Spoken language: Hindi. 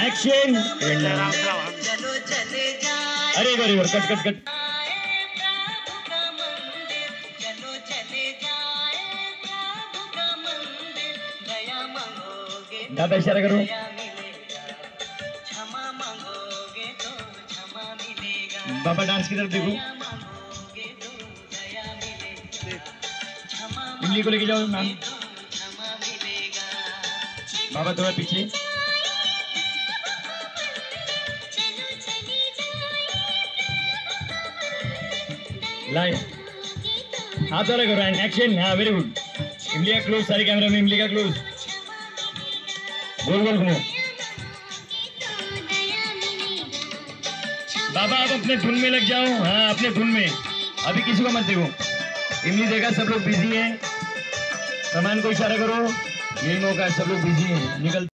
एक्शन अरे अरे अरे कट कट कट। दादा, इशारा करो। बाबा, डांस की तरफ़ देखो। इमली को लेके जाओ मैम बाबा थोड़ा पीछे। हाथ वाला करो एंड एक्शन हाँ वेरी गुड इमली का क्लोज सारे कैमरा में इमली का क्लोज गोल गोल घूमो। बाबा, आप अपने धुन में लग जाओ। हाँ अपने धुन में। अभी किसी को मत देखो। इमली देखा, सब लोग बिज़ी हैं। सामान को इशारा करो। यही का है सब लोग बिज़ी हैं निकल